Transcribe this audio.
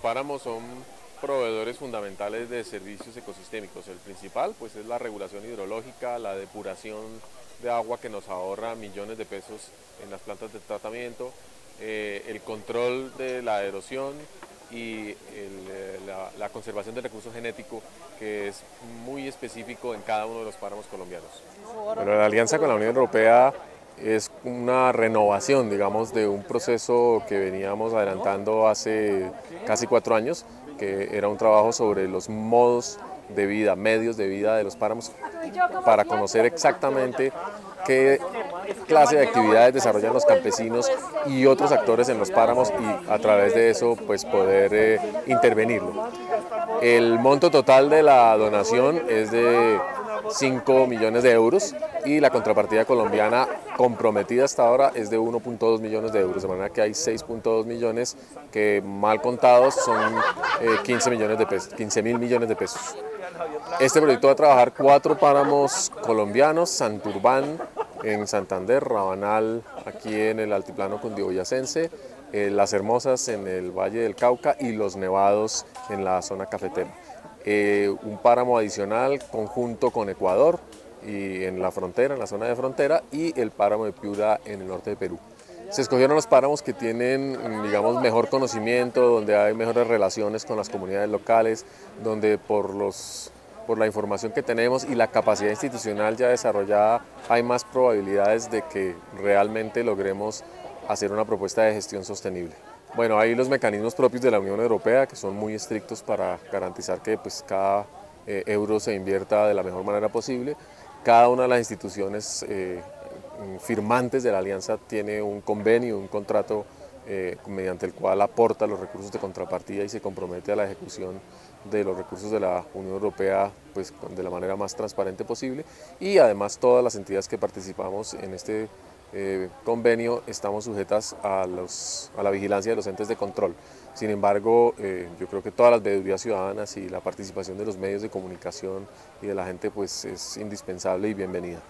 páramos son proveedores fundamentales de servicios ecosistémicos. El principal pues es la regulación hidrológica, la depuración de agua que nos ahorra millones de pesos en las plantas de tratamiento, eh, el control de la erosión y eh, la, conservación del recurso genético que es muy específico en cada uno de los páramos colombianos. Bueno, la alianza con la Unión Europea es una renovación, digamos, de un proceso que veníamos adelantando hace casi cuatro años, que era un trabajo sobre los modos de vida, medios de vida de los páramos, para conocer exactamente qué clase de actividades desarrollan los campesinos y otros actores en los páramos y a través de eso pues poder eh, intervenirlo. El monto total de la donación es de 5 millones de euros y la contrapartida colombiana comprometida hasta ahora es de 1.2 millones de euros, de manera que hay 6.2 millones que mal contados son 15 eh, millones de pesos, 15 mil millones de pesos. Este proyecto va a trabajar cuatro páramos colombianos, Santurbán en Santander, Rabanal aquí en el altiplano cundiboyacense, eh, Las Hermosas en el Valle del Cauca y Los Nevados en la zona cafetera. Eh, un páramo adicional conjunto con Ecuador y en la frontera, en la zona de frontera, y el páramo de Piura en el norte de Perú. Se escogieron los páramos que tienen, digamos, mejor conocimiento, donde hay mejores relaciones con las comunidades locales, donde por, los, por la información que tenemos y la capacidad institucional ya desarrollada, hay más probabilidades de que realmente logremos hacer una propuesta de gestión sostenible. Bueno, hay los mecanismos propios de la Unión Europea que son muy estrictos para garantizar que pues, cada eh, euro se invierta de la mejor manera posible. Cada una de las instituciones eh, firmantes de la alianza tiene un convenio, un contrato eh, mediante el cual aporta los recursos de contrapartida y se compromete a la ejecución de los recursos de la Unión Europea pues, de la manera más transparente posible. Y además todas las entidades que participamos en este eh, convenio estamos sujetas a, los, a, la vigilancia de los entes de control. Sin embargo, eh, yo creo que todas las veedurías ciudadanas y la participación de los medios de comunicación y de la gente pues, es indispensable y bienvenida.